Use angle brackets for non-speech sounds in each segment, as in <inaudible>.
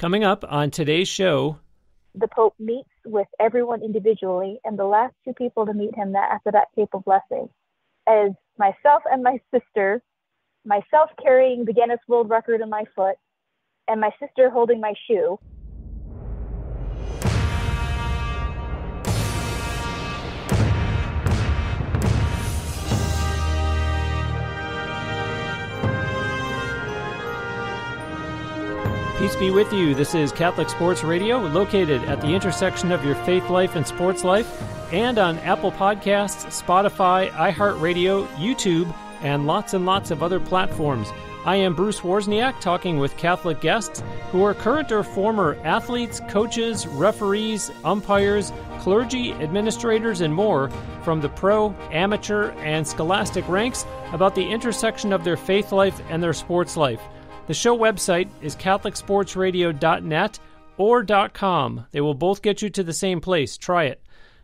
Coming up on today's show, the Pope meets with everyone individually, and the last two people to meet him that after that papal blessing is myself and my sister, myself carrying the Guinness World Record in my foot, and my sister holding my shoe. Peace be with you. This is Catholic Sports Radio, located at the intersection of your faith life and sports life, and on Apple Podcasts, Spotify, iHeartRadio, YouTube, and lots and lots of other platforms. I am Bruce Wozniak, talking with Catholic guests who are current or former athletes, coaches, referees, umpires, clergy, administrators, and more from the pro, amateur, and scholastic ranks about the intersection of their faith life and their sports life. The show website is CatholicSportsRadio.net or .com. They will both get you to the same place. Try it.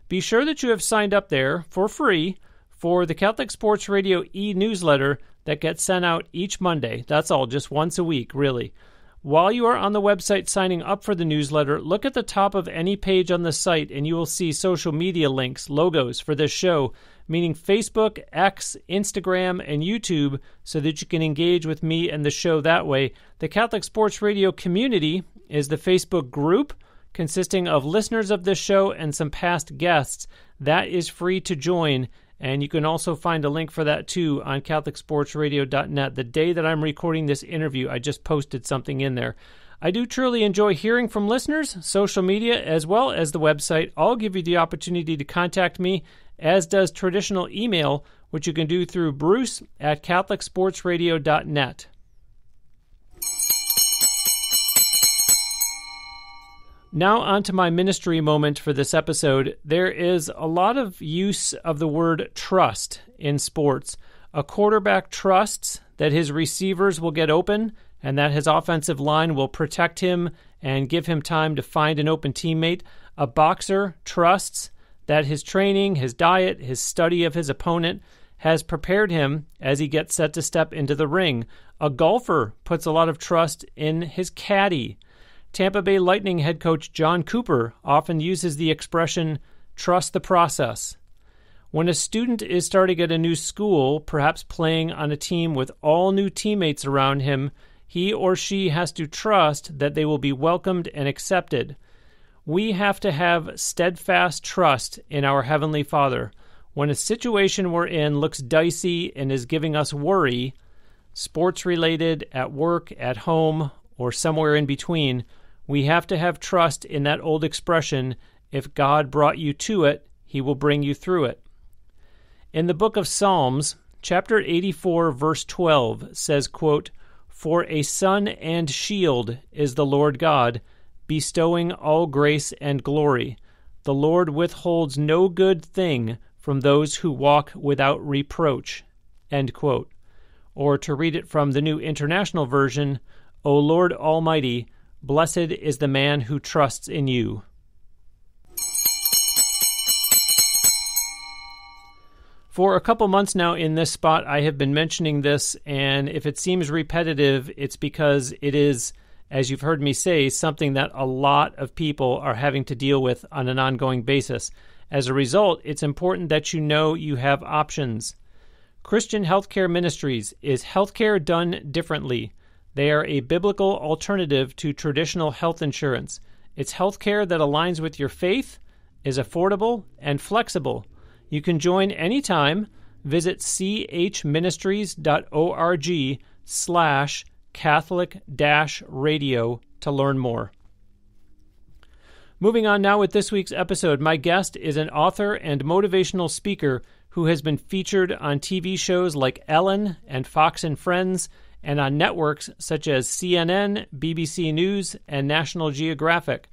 Be sure that you have signed up there for free for the Catholic Sports Radio e newsletter that gets sent out each Monday. That's all, just once a week, really. While you are on the website signing up for the newsletter, look at the top of any page on the site and you will see social media links, logos for this show, meaning Facebook, X, Instagram, and YouTube, so that you can engage with me and the show that way. The Catholic Sports Radio community is the Facebook group consisting of listeners of this show and some past guests. That is free to join and you can also find a link for that too on CatholicSportsRadio.net. The day that I'm recording this interview, I just posted something in there. I do truly enjoy hearing from listeners, social media, as well as the website. I'll give you the opportunity to contact me, as does traditional email, which you can do through bruce at CatholicSportsRadio.net. Now, on to my ministry moment for this episode. There is a lot of use of the word trust in sports. A quarterback trusts that his receivers will get open and that his offensive line will protect him and give him time to find an open teammate. A boxer trusts that his training, his diet, his study of his opponent has prepared him as he gets set to step into the ring. A golfer puts a lot of trust in his caddy Tampa Bay Lightning head coach Jon Cooper often uses the expression, trust the process. When a student is starting at a new school, perhaps playing on a team with all new teammates around him, he or she has to trust that they will be welcomed and accepted. We have to have steadfast trust in our Heavenly Father. When a situation we're in looks dicey and is giving us worry, sports related, at work, at home, or somewhere in between, we have to have trust in that old expression if God brought you to it, he will bring you through it. In the book of Psalms, chapter 84 verse 12 says, quote, "For a sun and shield is the Lord God, bestowing all grace and glory. The Lord withholds no good thing from those who walk without reproach." Or to read it from the New International Version, O Lord Almighty, Blessed is the man who trusts in you. For a couple months now in this spot, I have been mentioning this, and if it seems repetitive, it's because it is, as you've heard me say, something that a lot of people are having to deal with on an ongoing basis. As a result, it's important that you know you have options. Christian Healthcare Ministries is healthcare done differently. They are a biblical alternative to traditional health insurance. It's healthcare that aligns with your faith, is affordable, and flexible. You can join anytime. Visit chministries.org slash Catholic Dash radio to learn more. Moving on now with this week's episode, my guest is an author and motivational speaker who has been featured on TV shows like Ellen and Fox and Friends and on networks such as CNN, BBC News, and National Geographic.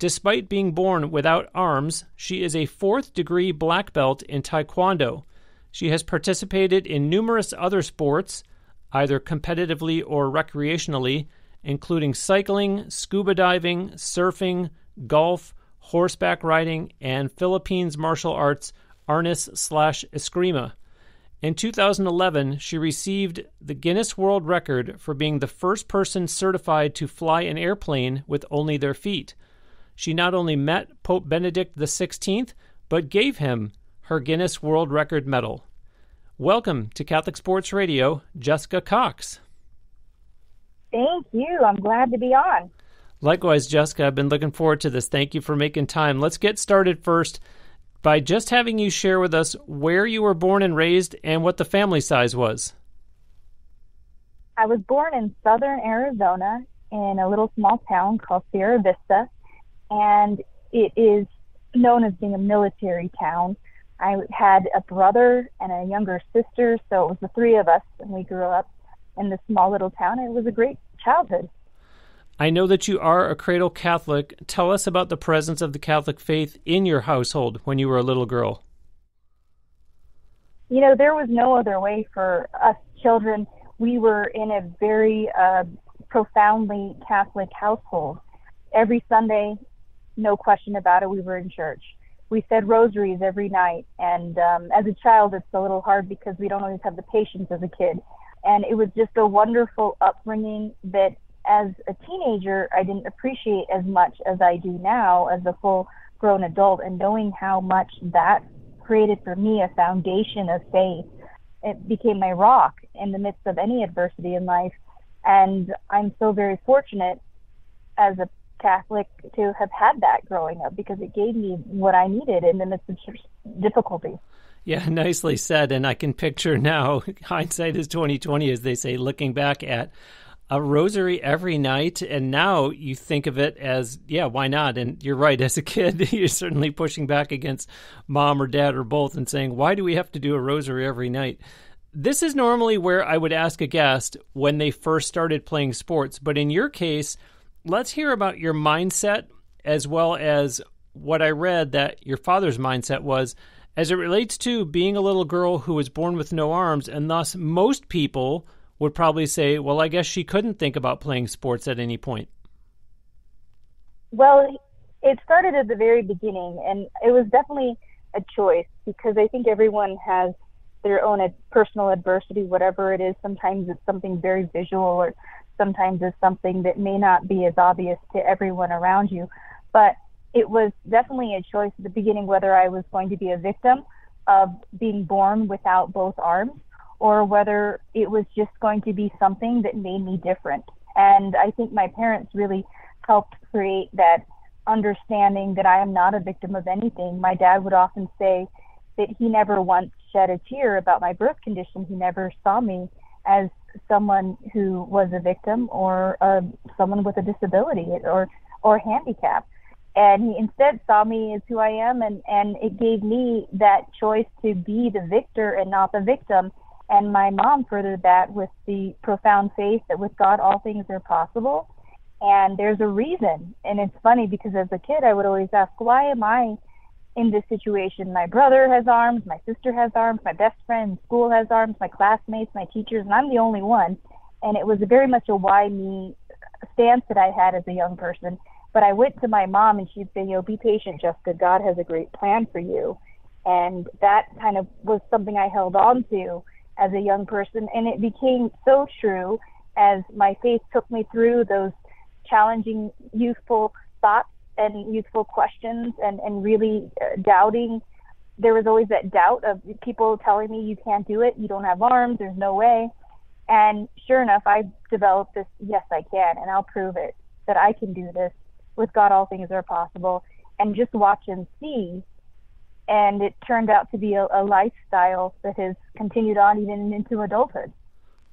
Despite being born without arms, she is a fourth degree black belt in Taekwondo. She has participated in numerous other sports, either competitively or recreationally, including cycling, scuba diving, surfing, golf, horseback riding, and Philippines martial arts, arnis slash eskrima. In 2011, she received the Guinness World Record for being the first person certified to fly an airplane with only their feet. She not only met Pope Benedict XVI, but gave him her Guinness World Record medal. Welcome to Catholic Sports Radio, Jessica Cox. Thank you. I'm glad to be on. Likewise, Jessica, I've been looking forward to this. Thank you for making time. Let's get started first by just having you share with us where you were born and raised and what the family size was. I was born in southern Arizona in a little small town called Sierra Vista, and it is known as being a military town. I had a brother and a younger sister, so it was the three of us, and we grew up in this small little town. It was a great childhood. I know that you are a cradle Catholic. Tell us about the presence of the Catholic faith in your household when you were a little girl. You know, there was no other way for us children. We were in a very uh, profoundly Catholic household. Every Sunday, no question about it, we were in church. We said rosaries every night. And um, as a child, it's a little hard because we don't always have the patience as a kid. And it was just a wonderful upbringing that as a teenager, I didn't appreciate as much as I do now as a full grown adult and knowing how much that created for me a foundation of faith. It became my rock in the midst of any adversity in life. And I'm so very fortunate as a Catholic to have had that growing up because it gave me what I needed in the midst of difficulty. Yeah, <laughs> nicely said. And I can picture now, <laughs> hindsight is 2020, as they say, looking back at a rosary every night and now you think of it as yeah why not and you're right <laughs> as a kid you're certainly pushing back against mom or dad or both and saying why do we have to do a rosary every night this is normally where i would ask a guest when they first started playing sports but in your case let's hear about your mindset as well as what i read that your father's mindset was as it relates to being a little girl who was born with no arms and thus most people would probably say, well, I guess she couldn't think about playing sports at any point. Well, it started at the very beginning, and it was definitely a choice because I think everyone has their own personal adversity, whatever it is. Sometimes it's something very visual, or sometimes is something that may not be as obvious to everyone around you. But it was definitely a choice at the beginning whether I was going to be a victim of being born without both arms or whether it was just going to be something that made me different. And I think my parents really helped create that understanding that I am not a victim of anything. My dad would often say that he never once shed a tear about my birth condition. He never saw me as someone who was a victim or uh, someone with a disability or or handicap. And he instead saw me as who I am, and and it gave me that choice to be the victor and not the victim and my mom furthered that with the profound faith that with God all things are possible. And there's a reason. And it's funny because as a kid, I would always ask, why am I in this situation? My brother has arms, my sister has arms, my best friend school has arms, my classmates, my teachers, and I'm the only one. And it was very much a why me stance that I had as a young person. But I went to my mom and she'd say, you know, be patient, Jessica. God has a great plan for you. And that kind of was something I held on to as a young person. And it became so true as my faith took me through those challenging, youthful thoughts and youthful questions and, and really uh, doubting. There was always that doubt of people telling me, you can't do it, you don't have arms, there's no way. And sure enough, I developed this, yes, I can, and I'll prove it that I can do this. With God, all things are possible. And just watch and see and it turned out to be a, a lifestyle that has continued on even into adulthood.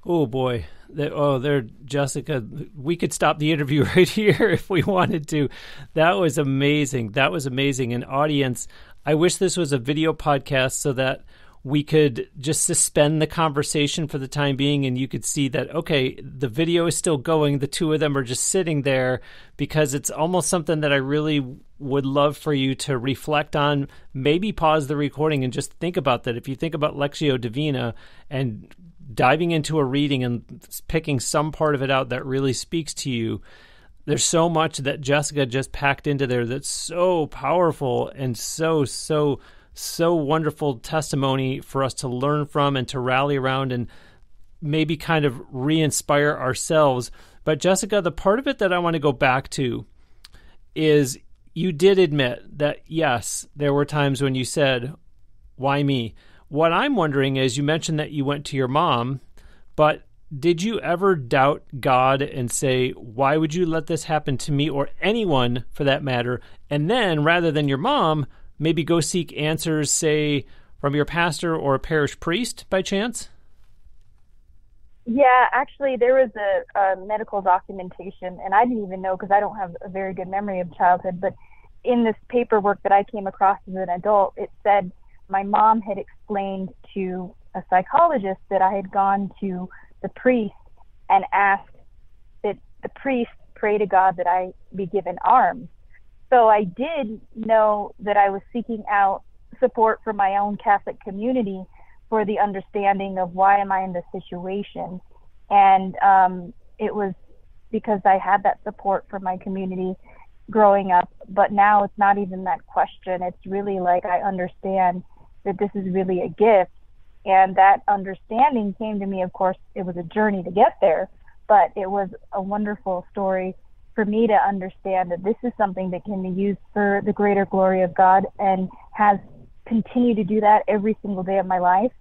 Oh boy. Oh, there, Jessica. We could stop the interview <laughs> right here if we wanted to. That was amazing. That was amazing. An audience, I wish this was a video podcast so that we could just suspend the conversation for the time being and you could see that okay the video is still going the two of them are just sitting there because it's almost something that i really would love for you to reflect on maybe pause the recording and just think about that if you think about lectio divina and diving into a reading and picking some part of it out that really speaks to you there's so much that jessica just packed into there that's so powerful and so so so wonderful testimony for us to learn from and to rally around and maybe kind of re inspire ourselves. But, Jessica, the part of it that I want to go back to is you did admit that, yes, there were times when you said, Why me? What I'm wondering is you mentioned that you went to your mom, but did you ever doubt God and say, Why would you let this happen to me or anyone for that matter? And then, rather than your mom, maybe go seek answers, say, from your pastor or a parish priest by chance? Yeah, actually, there was a, a medical documentation, and I didn't even know because I don't have a very good memory of childhood. But in this paperwork that I came across as an adult, it said my mom had explained to a psychologist that I had gone to the priest and asked that the priest pray to God that I be given arms. So I did know that I was seeking out support from my own Catholic community for the understanding of why am I in this situation. And um, it was because I had that support from my community growing up. But now it's not even that question. It's really like I understand that this is really a gift. And that understanding came to me, of course, it was a journey to get there, but it was a wonderful story for me to understand that this is something that can be used for the greater glory of God and has continued to do that every single day of my life.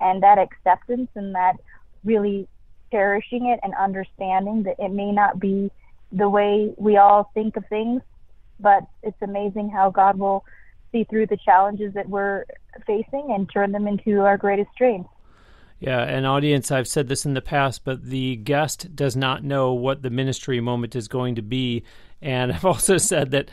And that acceptance and that really cherishing it and understanding that it may not be the way we all think of things, but it's amazing how God will see through the challenges that we're facing and turn them into our greatest strength. Yeah, an audience, I've said this in the past, but the guest does not know what the ministry moment is going to be. And <laughs> I've also said that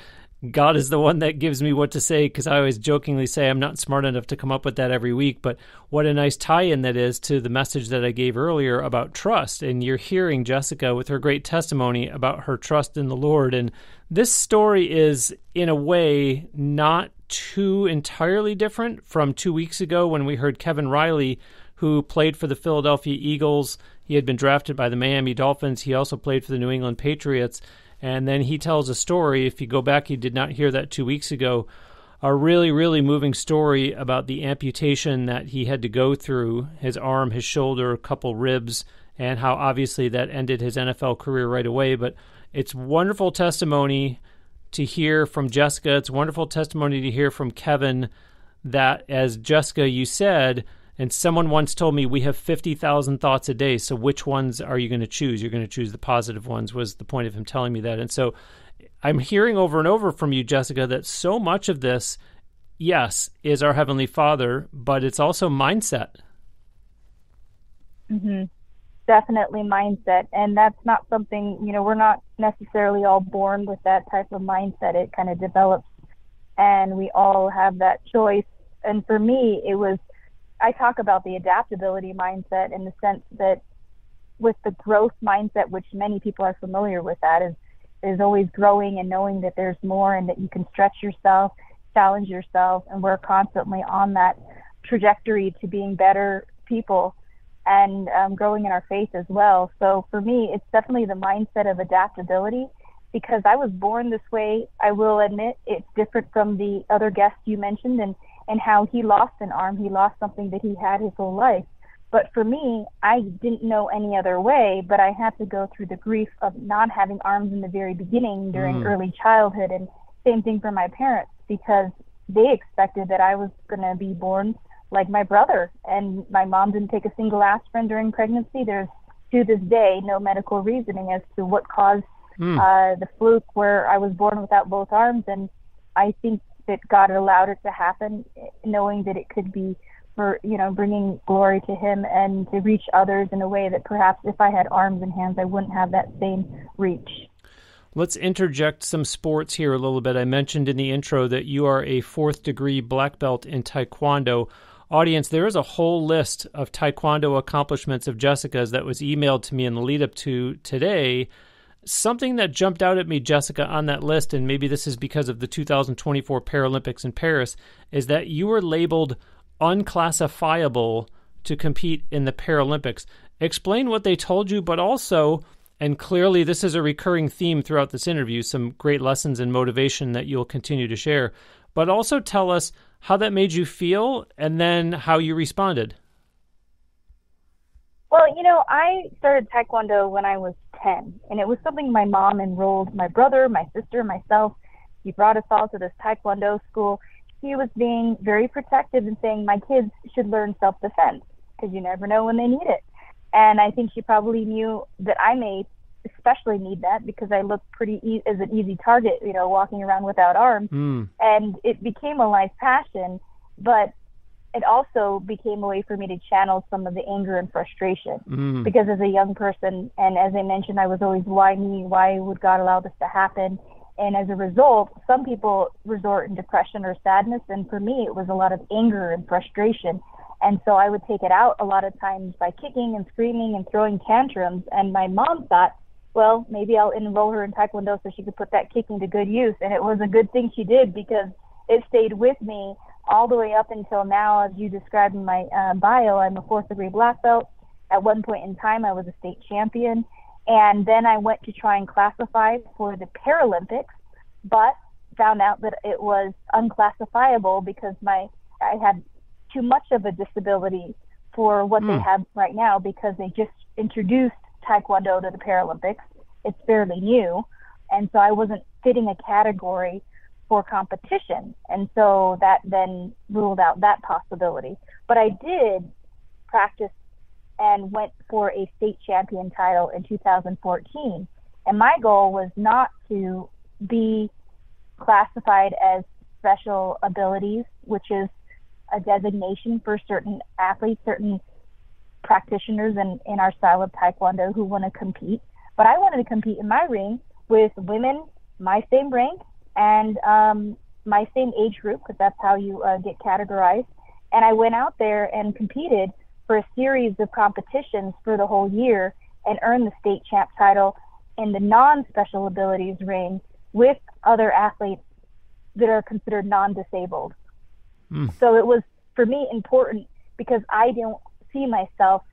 God is the one that gives me what to say because I always jokingly say I'm not smart enough to come up with that every week. But what a nice tie in that is to the message that I gave earlier about trust. And you're hearing Jessica with her great testimony about her trust in the Lord. And this story is, in a way, not too entirely different from two weeks ago when we heard Kevin Reilly, who played for the Philadelphia Eagles. He had been drafted by the Miami Dolphins. He also played for the New England Patriots and then he tells a story. If you go back, you did not hear that two weeks ago. A really, really moving story about the amputation that he had to go through his arm, his shoulder, a couple ribs, and how obviously that ended his NFL career right away. But it's wonderful testimony to hear from Jessica. It's wonderful testimony to hear from Kevin that, as Jessica, you said, and someone once told me we have 50,000 thoughts a day. So which ones are you going to choose? You're going to choose the positive ones, was the point of him telling me that. And so I'm hearing over and over from you, Jessica, that so much of this, yes, is our Heavenly Father, but it's also mindset. Mm-hmm. Definitely mindset. And that's not something, you know, we're not necessarily all born with that type of mindset. It kind of develops, and we all have that choice. And for me, it was I talk about the adaptability mindset in the sense that with the growth mindset, which many people are familiar with, that is is always growing and knowing that there's more and that you can stretch yourself, challenge yourself, and we're constantly on that trajectory to being better people and um, growing in our faith as well. So for me, it's definitely the mindset of adaptability because I was born this way. I will admit it's different from the other guests you mentioned, and and how he lost an arm. He lost something that he had his whole life. But for me, I didn't know any other way, but I had to go through the grief of not having arms in the very beginning during mm. early childhood. And same thing for my parents because they expected that I was going to be born like my brother. And my mom didn't take a single aspirin during pregnancy. There's to this day no medical reasoning as to what caused mm. uh, the fluke where I was born without both arms. And I think that God allowed it to happen, knowing that it could be for you know bringing glory to Him and to reach others in a way that perhaps if I had arms and hands, I wouldn't have that same reach. Let's interject some sports here a little bit. I mentioned in the intro that you are a fourth degree black belt in Taekwondo. Audience, there is a whole list of Taekwondo accomplishments of Jessica's that was emailed to me in the lead up to today Something that jumped out at me, Jessica, on that list, and maybe this is because of the 2024 Paralympics in Paris, is that you were labeled unclassifiable to compete in the Paralympics. Explain what they told you, but also And clearly, this is a recurring theme throughout this interview some great lessons and motivation that you'll continue to share. But also tell us how that made you feel and then how you responded. Well, you know, I started Taekwondo when I was 10, and it was something my mom enrolled my brother, my sister, myself. He brought us all to this Taekwondo school. He was being very protective and saying my kids should learn self defense because you never know when they need it. And I think she probably knew that I may especially need that because I look pretty e- as an easy target, you know, walking around without arms. Mm. And it became a life passion, but it also became a way for me to channel some of the anger and frustration mm. because as a young person and as i mentioned i was always why me why would god allow this to happen and as a result some people resort in depression or sadness and for me it was a lot of anger and frustration and so I would take it out a lot of times by kicking and screaming and throwing tantrums. And my mom thought, well, maybe I'll enroll her in Taekwondo so she could put that kicking to good use. And it was a good thing she did because it stayed with me all the way up until now. As you described in my uh, bio, I'm a fourth degree black belt. At one point in time, I was a state champion. And then I went to try and classify for the Paralympics, but found out that it was unclassifiable because my I had too much of a disability for what mm. they have right now because they just introduced Taekwondo to the Paralympics. It's fairly new. And so I wasn't fitting a category for competition. And so that then ruled out that possibility. But I did practice and went for a state champion title in 2014. And my goal was not to be classified as special abilities, which is a designation for certain athletes, certain practitioners in, in our style of taekwondo who want to compete. But I wanted to compete in my ring with women my same rank and um, my same age group because that's how you uh, get categorized. And I went out there and competed for a series of competitions for the whole year and earned the state champ title in the non-special abilities ring with other athletes that are considered non-disabled. Mm. So it was for me important because I don't see myself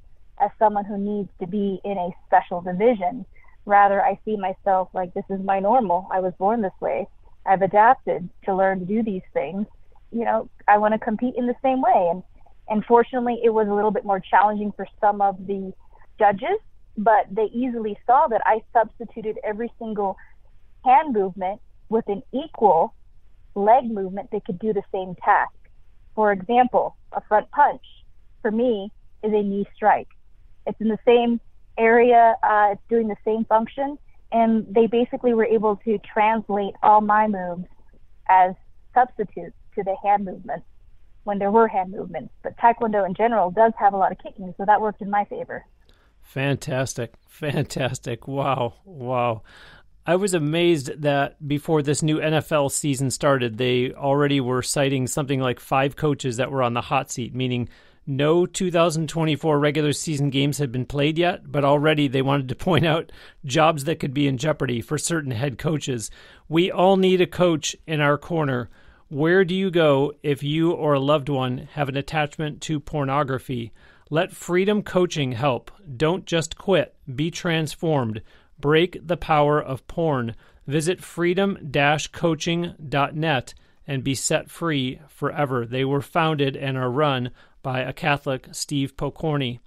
as someone who needs to be in a special division. Rather, I see myself like this is my normal. I was born this way. I've adapted to learn to do these things. You know, I want to compete in the same way. And unfortunately, it was a little bit more challenging for some of the judges, but they easily saw that I substituted every single hand movement with an equal leg movement that could do the same task. For example, a front punch for me is a knee strike. It's in the same area, uh, it's doing the same function, and they basically were able to translate all my moves as substitutes to the hand movements when there were hand movements. But Taekwondo in general does have a lot of kicking, so that worked in my favor. Fantastic. <laughs> Fantastic. Wow. Wow. I was amazed that before this new NFL season started, they already were citing something like five coaches that were on the hot seat, meaning no 2024 regular season games had been played yet, but already they wanted to <laughs> point out jobs that could be in jeopardy for certain head coaches. We all need a coach in our corner. Where do you go if you or a loved one have an attachment to pornography? Let Freedom Coaching help. Don't just quit, be transformed. Break the power of porn. Visit freedom coaching.net and be set free forever. They were founded and are run by a Catholic, Steve Pokorny.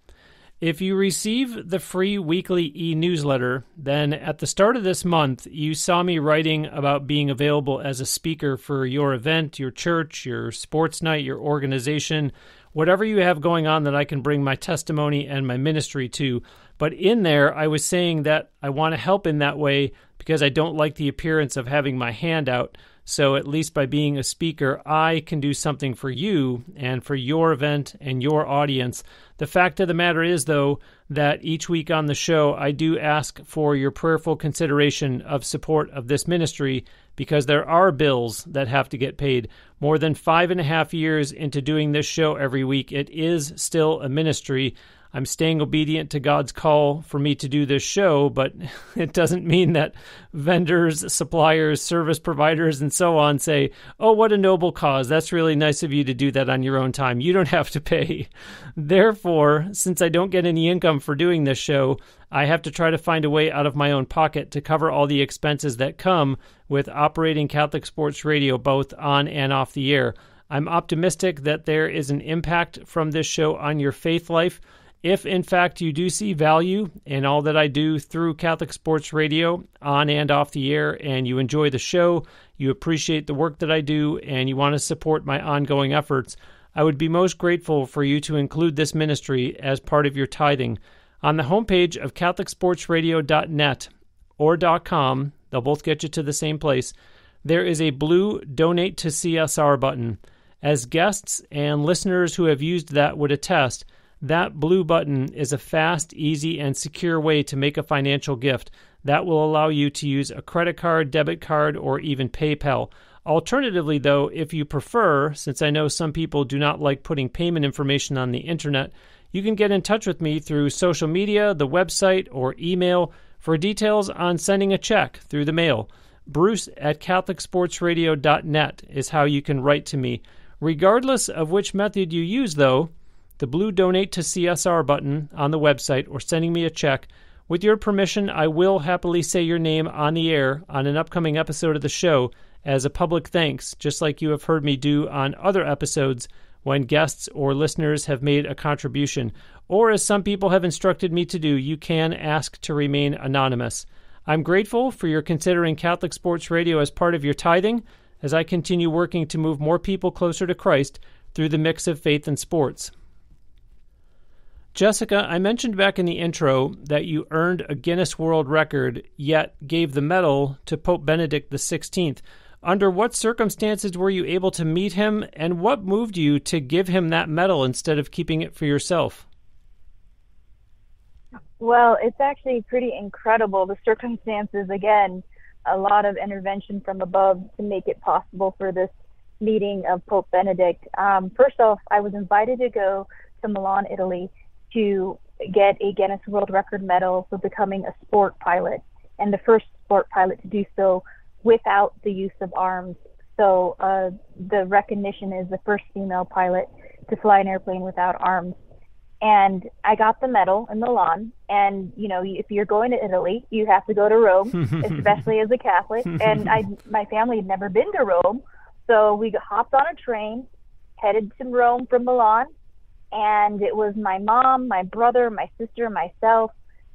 If you receive the free weekly e newsletter, then at the start of this month, you saw me writing about being available as a speaker for your event, your church, your sports night, your organization, whatever you have going on that I can bring my testimony and my ministry to. But in there, I was saying that I want to help in that way because I don't like the appearance of having my hand out. So, at least by being a speaker, I can do something for you and for your event and your audience. The fact of the matter is, though, that each week on the show, I do ask for your prayerful consideration of support of this ministry because there are bills that have to get paid. More than five and a half years into doing this show every week, it is still a ministry. I'm staying obedient to God's call for me to do this show, but <laughs> it doesn't mean that vendors, suppliers, service providers, and so on say, Oh, what a noble cause. That's really nice of you to do that on your own time. You don't <laughs> have to pay. Therefore, since I don't get any income for doing this show, I have to try to find a way out of my own pocket to cover all the expenses that come with operating Catholic Sports Radio both on and off the air. I'm optimistic that there is an impact from this show on your faith life. If, in fact, you do see value in all that I do through Catholic Sports Radio on and off the air, and you enjoy the show, you appreciate the work that I do, and you want to support my ongoing efforts, I would be most grateful for you to include this ministry as part of your tithing. On the homepage of CatholicSportsRadio.net or .com, they'll both get you to the same place, there is a blue Donate to CSR button. As guests and listeners who have used that would attest, that blue button is a fast, easy, and secure way to make a financial gift that will allow you to use a credit card, debit card, or even PayPal. Alternatively, though, if you prefer, since I know some people do not like putting payment information on the internet, you can get in touch with me through social media, the website, or email for details on sending a check through the mail. Bruce at CatholicSportsRadio.net is how you can write to me. Regardless of which method you use, though, the blue Donate to CSR button on the website or sending me a check, with your permission, I will happily say your name on the air on an upcoming episode of the show as a public thanks, just like you have heard me do on other episodes when guests or listeners have made a contribution. Or, as some people have instructed me to do, you can ask to remain anonymous. I'm grateful for your considering Catholic Sports Radio as part of your tithing as I continue working to move more people closer to Christ through the mix of faith and sports. Jessica, I mentioned back in the intro that you earned a Guinness World Record, yet gave the medal to Pope Benedict XVI. Under what circumstances were you able to meet him, and what moved you to give him that medal instead of keeping it for yourself? Well, it's actually pretty incredible. The circumstances, again, a lot of intervention from above to make it possible for this meeting of Pope Benedict. Um, first off, I was invited to go to Milan, Italy to get a Guinness World Record medal for becoming a sport pilot and the first sport pilot to do so without the use of arms. So uh, the recognition is the first female pilot to fly an airplane without arms and I got the medal in Milan. And you know, if you're going to Italy, you have to go to Rome, <laughs> especially as a Catholic. And I, my family had never been to Rome, so we hopped on a train, headed to Rome from Milan, and it was my mom, my brother, my sister, myself,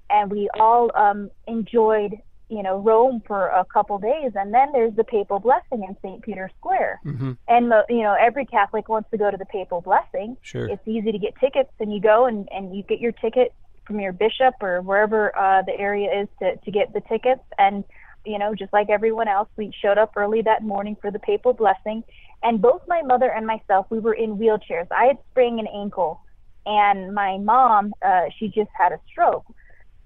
and we all um, enjoyed you know Rome for a couple days, and then there's the papal blessing in St. Peter's Square. Mm-hmm. And the, you know every Catholic wants to go to the papal blessing. Sure, it's easy to get tickets, and you go and and you get your ticket from your bishop or wherever uh, the area is to to get the tickets. And you know, just like everyone else, we showed up early that morning for the papal blessing. And both my mother and myself, we were in wheelchairs. I had sprained an ankle, and my mom, uh, she just had a stroke.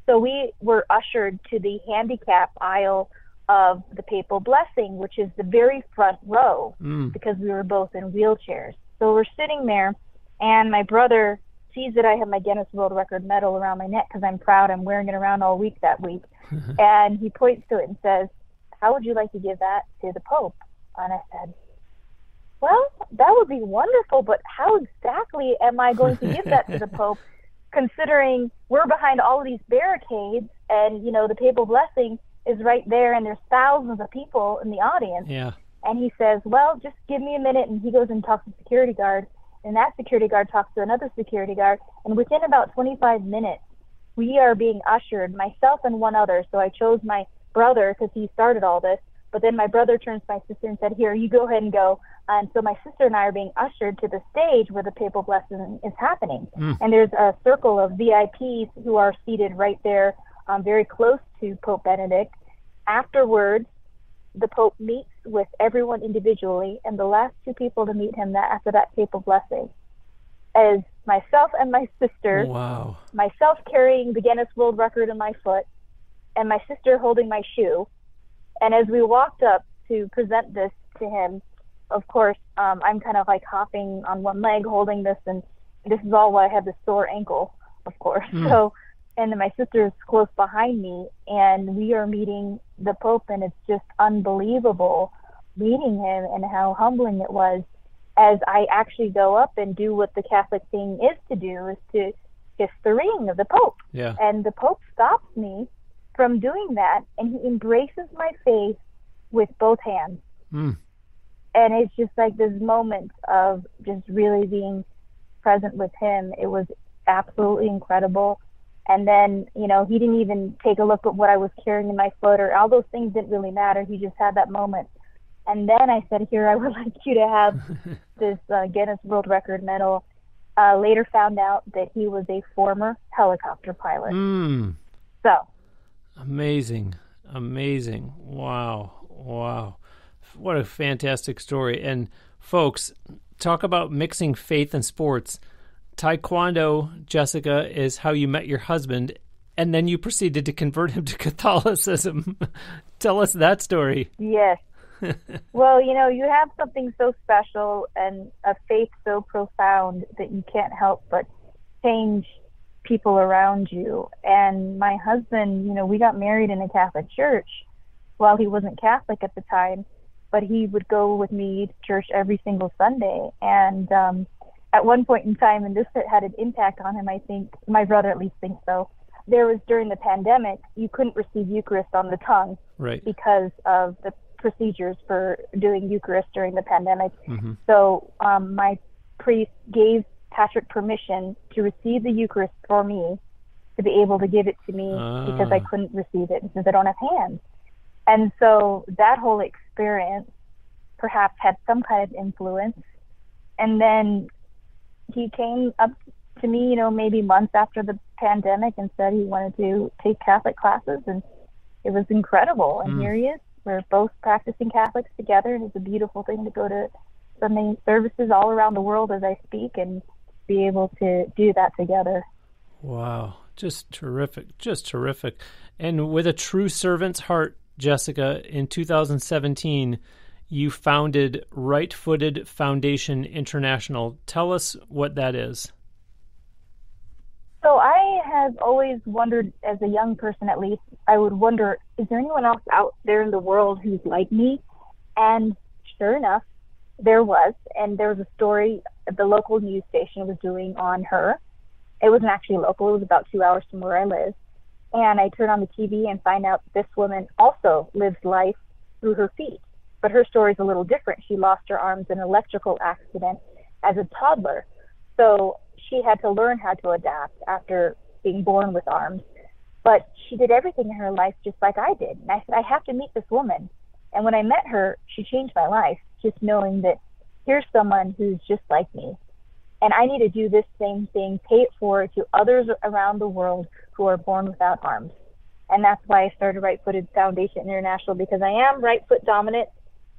So we were ushered to the handicap aisle of the papal blessing, which is the very front row, mm. because we were both in wheelchairs. So we're sitting there, and my brother sees that I have my Guinness World Record medal around my neck because I'm proud. I'm wearing it around all week that week. <laughs> and he points to it and says, How would you like to give that to the Pope? And I said, Well, that would be wonderful, but how exactly am I going to give that to the <laughs> Pope? considering we're behind all of these barricades and you know the papal blessing is right there and there's thousands of people in the audience. Yeah. And he says well just give me a minute and he goes and talks to the security guard. And that security guard talks to another security guard. And within about 25 minutes we are being ushered myself and one other. So i chose my brother because he started all this but then my brother turns to my sister and said here you go ahead and go and so my sister and I are being ushered to the stage where the papal blessing is happening. Mm. And there's a circle of VIPs who are seated right there, um, very close to Pope Benedict. Afterwards, the Pope meets with everyone individually, and the last two people to meet him that after that papal blessing is myself and my sister. Wow. Myself carrying the Guinness World Record in my foot, and my sister holding my shoe. And as we walked up to present this to him, of course, um, I'm kind of like hopping on one leg holding this, and this is all why I have the sore ankle. of course. Mm. So, and my sister is close behind me, and we are meeting the Pope, and it's just unbelievable meeting him and how humbling it was. As I actually go up and do what the Catholic thing is to do, is to kiss the ring of the Pope. Yeah. And the Pope stops me from doing that, and he embraces my face with both hands. Mm. And it's just like this moment of just really being present with him. It was absolutely incredible. And then, you know, he didn't even take a look at what I was carrying in my floater. All those things didn't really matter. He just had that moment. And then I said, Here, I would <laughs> like you to have <laughs> this uh, Guinness World Record medal. Uh, later found out that he was a former helicopter pilot. Mm. So. Amazing. Amazing. Wow. Wow. What a fantastic story. And folks, talk about mixing faith and sports. Taekwondo, Jessica, is how you met your husband, and then you proceeded to convert him to <laughs> Catholicism. Tell us that story. Yes. <laughs> well, you know, you have something so special and a faith so profound that you can't help but change people around you. And my husband, you know, we got married in a Catholic church while he wasn't Catholic at the time, but he would go with me to church every single Sunday. And um, at one point in time, and this had an impact on him, I think, my brother at least thinks so. There was during the pandemic, you couldn't receive Eucharist on the tongue right. because of the procedures for doing Eucharist during the pandemic. Mm-hmm. So um, my priest gave Patrick permission to receive the Eucharist for me to be able to give it to me uh. because I couldn't receive it because I don't have hands. And so that whole experience perhaps had some kind of influence. And then he came up to me, you know, maybe months after the pandemic and said he wanted to take Catholic classes. And it was incredible. And mm. here he is. We're both practicing Catholics together. And it's a beautiful thing to go to Sunday services all around the world as I speak and be able to do that together. Wow. Just terrific. Just terrific. And with a true servant's heart, Jessica, in 2017, you founded Right Footed Foundation International. Tell us what that is. So I have always wondered, as a young person at least, I would wonder, is there anyone else out there in the world who's like me? And sure enough, there was. And there was a story the local news station was doing on her. It wasn't actually local, it was about two hours from where I live and I turn on the TV and find out this woman also lives life through her feet. But her story is a little different. She lost her arms in an electrical accident as a toddler. So she had to learn how to adapt after being born with arms. But she did everything in her life just like I did. And I said, I have to meet this woman. And when I met her, she changed my life just knowing that here's someone who's just like me. And I need to do this same thing, pay it forward to others around the world who are born without arms. And that's why I started Right Footed Foundation International because I am right foot dominant,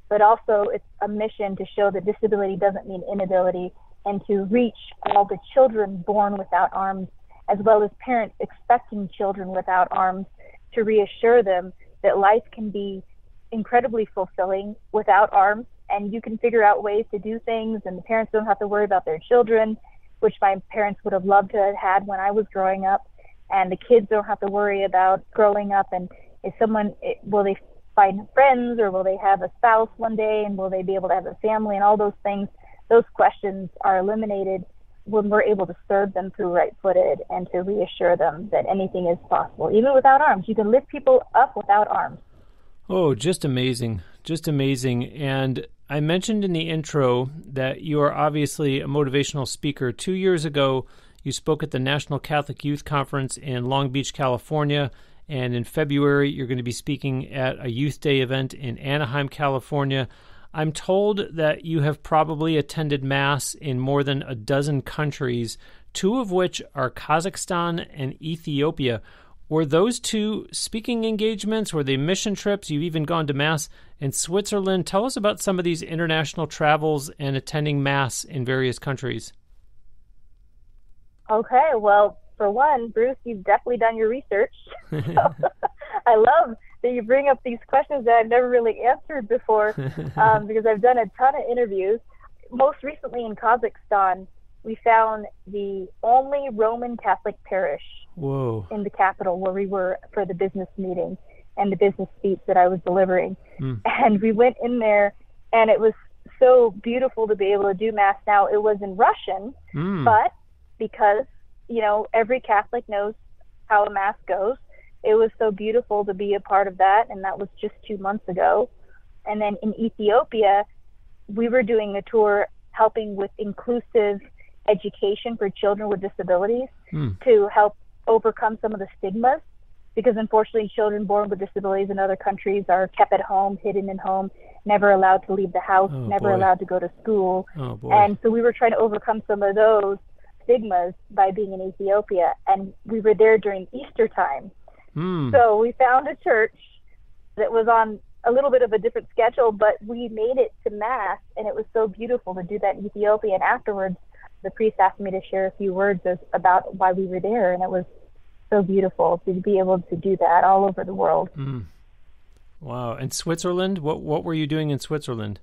but also it's a mission to show that disability doesn't mean inability and to reach all the children born without arms, as well as parents expecting children without arms, to reassure them that life can be incredibly fulfilling without arms and you can figure out ways to do things and the parents don't have to worry about their children which my parents would have loved to have had when i was growing up. And the kids don't have to worry about growing up and is someone will they find friends or will they have a spouse one day and will they be able to have a family and all those things those questions are eliminated when we're able to serve them through right footed and to reassure them that anything is possible even without arms. You can lift people up without arms. Oh just amazing. Just amazing. And I mentioned in the intro that you are obviously a motivational speaker. Two years ago, you spoke at the National Catholic Youth Conference in Long Beach, California. And in February, you're going to be speaking at a Youth Day event in Anaheim, California. I'm told that you have probably attended Mass in more than a dozen countries, two of which are Kazakhstan and Ethiopia. Were those two speaking engagements? Were they mission trips? You've even gone to Mass in Switzerland. Tell us about some of these international travels and attending Mass in various countries. Okay, well, for one, Bruce, you've definitely done your research. <laughs> <laughs> I love that you bring up these questions that I've never really answered before <laughs> um, because I've done a ton of interviews. Most recently in Kazakhstan, we found the only Roman Catholic parish Whoa. in the capital where we were for the business meeting and the business speech that I was delivering. Mm. And we went in there, and it was so beautiful to be able to do Mass. Now, it was in Russian, Mm. but because, you know, every Catholic knows how a Mass goes, it was so beautiful to be a part of that. And that was just two months ago. And then in Ethiopia, we were doing a tour helping with inclusive education for children with disabilities Mm. to help overcome some of the stigmas because unfortunately children born with disabilities in other countries are kept at home hidden in home never allowed to leave the house Oh, never boy. allowed to go to school Oh and so we were trying to overcome some of those stigmas by being in ethiopia and we were there during easter time Mm. so we found a church that was on a little bit of a different schedule, but we made it to mass, and it was so beautiful to do that in Ethiopia. And afterwards, the priest asked me to share a few words as, about why we were there, and it was so beautiful to be able to do that all over the world. Mm. Wow. And Switzerland? What what were you doing in Switzerland?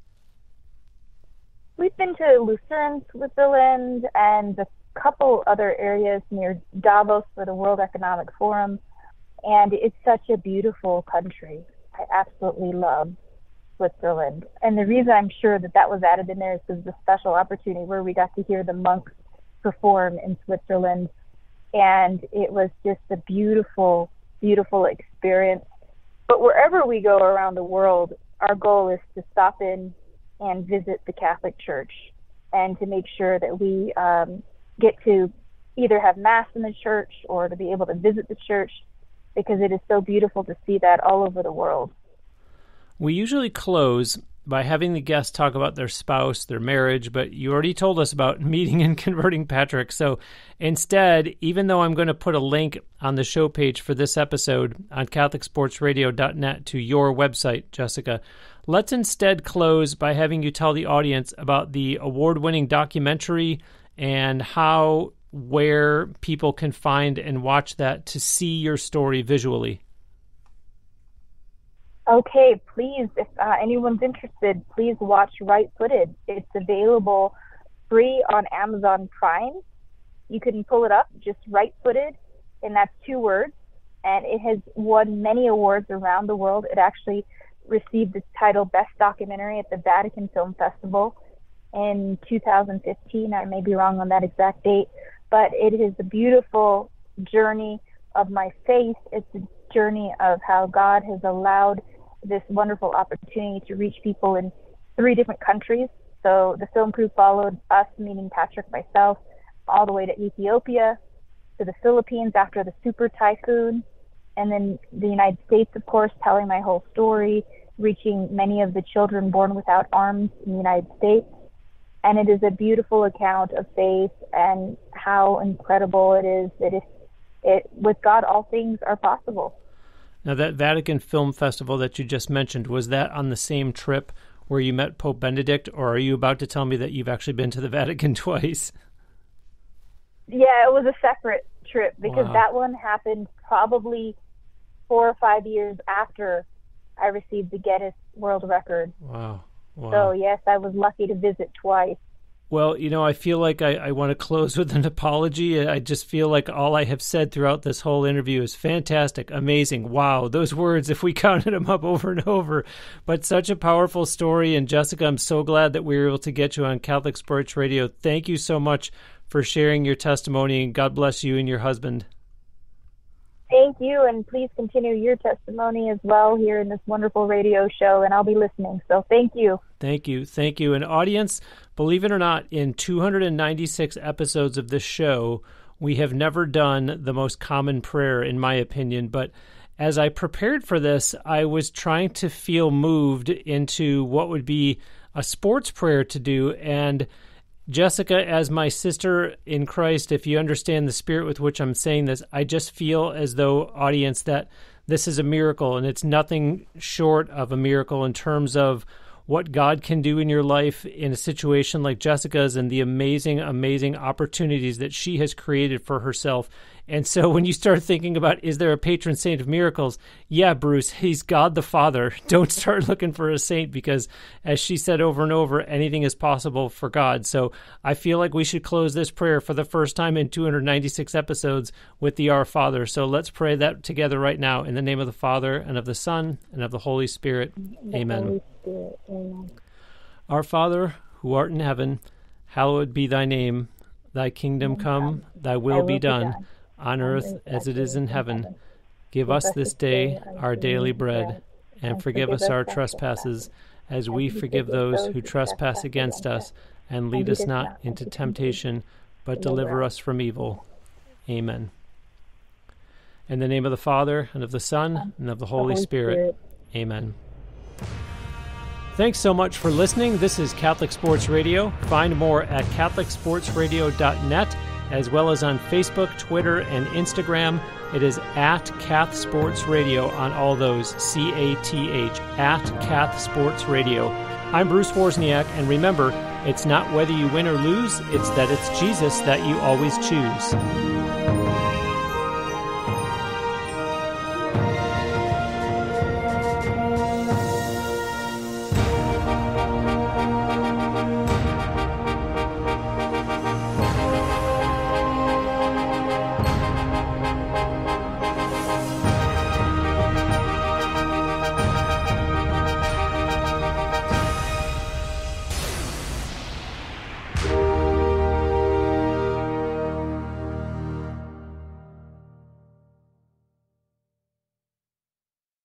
We've been to Lucerne, Switzerland, and a couple other areas near Davos for the World Economic Forum, and it's such a beautiful country. I absolutely love Switzerland. And the reason I'm sure that that was added in there is because the special opportunity where we got to hear the monks perform in Switzerland. And it was just a beautiful, beautiful experience. But wherever we go around the world, our goal is to stop in and visit the Catholic Church and to make sure that we um, get to either have Mass in the church or to be able to visit the church because it is so beautiful to see that all over the world. We usually close by having the guests talk about their spouse, their marriage, but you already told us about <laughs> meeting and converting Patrick. So instead, even though I'm going to put a link on the show page for this episode on CatholicSportsRadio.net to your website, Jessica, let's instead close by having you tell the audience about the award winning documentary and how, where people can find and watch that to see your story visually. Okay, please, if uh, anyone's interested, please watch Right Footed. It's available free on Amazon Prime. You can pull it up, just Right Footed, and that's two words. And it has won many awards around the world. It actually received the title Best Documentary at the Vatican Film Festival in 2015. I may be wrong on that exact date, but it is a beautiful journey of my faith. It's a journey of how God has allowed this wonderful opportunity to reach people in three different countries. So the film crew followed us, meaning Patrick, myself, all the way to Ethiopia, to the Philippines after the super typhoon, and then the United States, of course, telling my whole story, reaching many of the children born without arms in the United States. And it is a beautiful account of faith and how incredible it is that if it, with God, all things are possible. Now, that Vatican Film Festival that you just mentioned, was that on the same trip where you met Pope Benedict, or are you about to tell me that you've actually been to the <laughs> Vatican twice? Yeah, it was a separate trip because Wow. that one happened probably four or five years after I received the Guinness World Record. Wow. Wow. So, yes, I was lucky to visit twice. Well, you know, I feel like I, I want to close with an apology. I just feel like all I have said throughout this whole interview is fantastic, amazing, wow. Those words, if we <laughs> counted them up over and over, but such a powerful story. And Jessica, I'm so glad that we were able to get you on Catholic Sports Radio. Thank you so much for sharing your testimony, and God bless you and your husband. Thank you, and please continue your testimony as well here in this wonderful radio show, and I'll be listening. So, thank you. Thank you. Thank you. And audience, believe it or not, in 296 episodes of this show, we have never done the most common prayer, in my opinion. But as I prepared for this, I was trying to feel moved into what would be a sports prayer to do. And Jessica, as my sister in Christ, if you understand the spirit with which I'm saying this, I just feel as though, audience, that this is a miracle and it's nothing short of a miracle in terms of what God can do in your life in a situation like Jessica's and the amazing, amazing opportunities that she has created for herself. And so when you start thinking about, is there a patron saint of miracles? Yeah, Bruce, he's God the Father. <laughs> Don't start looking for a saint because, as she said over and over, anything is possible for God. So I feel like we should close this prayer for the first time in 296 episodes with the Our Father. So let's pray that together right now in the name of the Father and of the Son and of the Holy Spirit. Amen. Spirit. Amen. Our Father, who art in heaven, hallowed be thy name. Thy kingdom come, thy will be done, on earth as it is in heaven. Give us this day our daily bread, and forgive us our trespasses, as we forgive those who trespass against us. And lead us not into temptation, but deliver us from evil. Amen. In the name of the Father, and of the Son, and of the Holy Spirit. Amen. Thanks so much for listening. This is Catholic Sports Radio. Find more at CatholicSportsRadio.net as well as on Facebook, Twitter, and Instagram. It is at Cath Sports Radio on all those, C A T H, at Cath Sports Radio. I'm Bruce Wozniak, and remember, it's not whether you win or lose, it's that it's Jesus that you always choose.